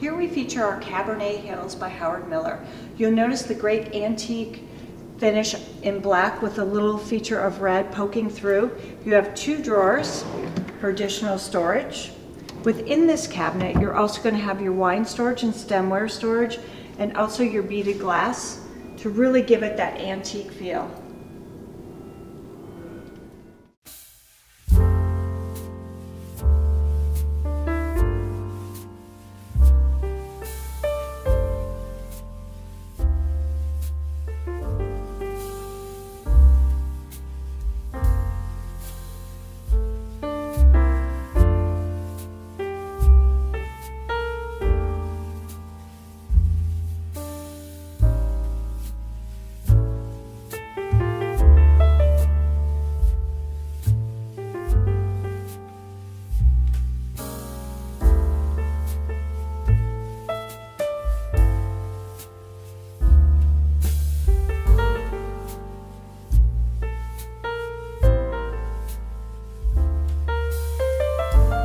Here we feature our Cabernet Hills by Howard Miller. You'll notice the great antique finish in black with a little feature of red poking through. You have two drawers for additional storage. Within this cabinet, you're also going to have your wine storage and stemware storage and also your beaded glass to really give it that antique feel.